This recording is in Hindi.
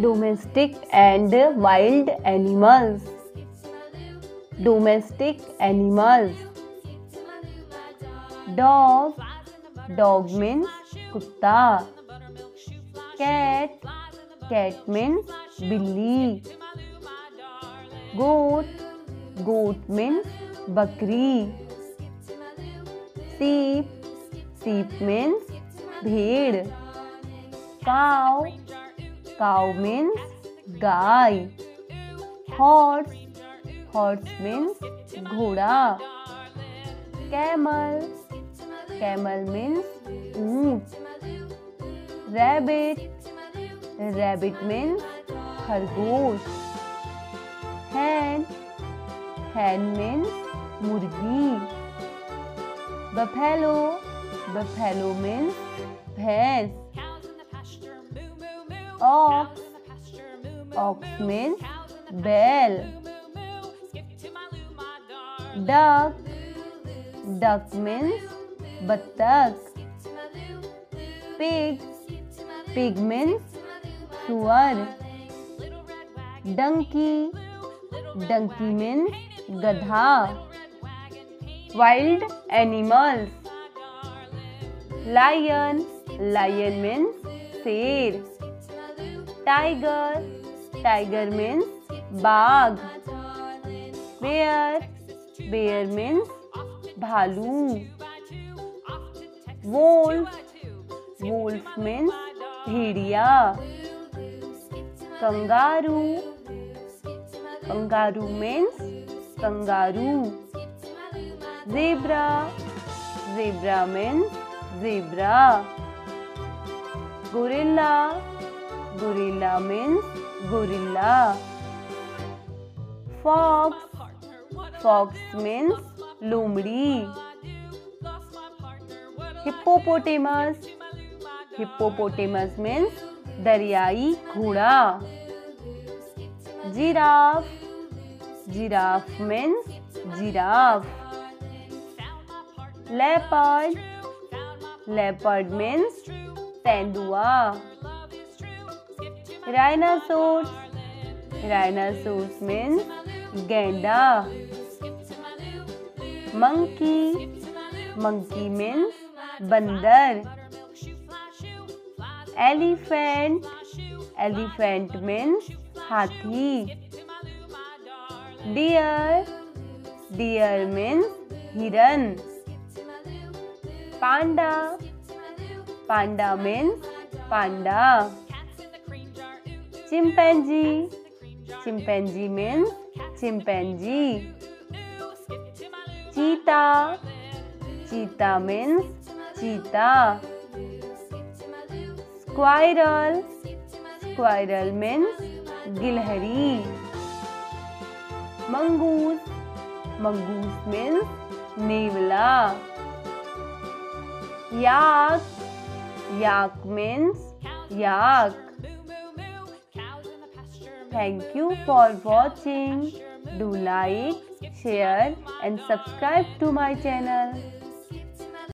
Domestic and wild animals domestic animals dog dog mean कुत्ता. कैट कैट मीन बिल्ली. गोट गोट मीन बकरी. सीप सीप मीन भेड़. काउ cow means गाय horse horse means घोड़ा camel camel means ऊँट rabbit rabbit means खरगोश hen hen means मुर्गी buffalo buffalo means भैंस ox ox means bell duck duck means battak pig pig means suar donkey donkey means gadha wild animals lion lion means शेर टाइगर टाइगर मीन्स बाघ. बेयर बेयर मीन्स भालू. वोल्फ वोल्फ मीन्स भेड़िया. Kangaroo. Kangaroo means kangaroo. Zebra zebra means zebra gorilla. Gorilla means gorilla fox fox means लोमड़ी hippopotamus hippopotamus means दरियाई घोड़ा giraffe giraffe means giraffe leopard leopard means तेंदुआ rhinoceros rhinoceros means गेंडा monkey monkey means बंदर elephant elephant means हाथी deer deer means हिरन panda panda means panda chimpanzee chimpanzee mean chimpanzee cheetah cheetah mean cheetah squirrel squirrel mean गिलहरी mongoose mongoose mean नेवला yak yak means yak Thank you for watching. Do like, share and subscribe to my channel.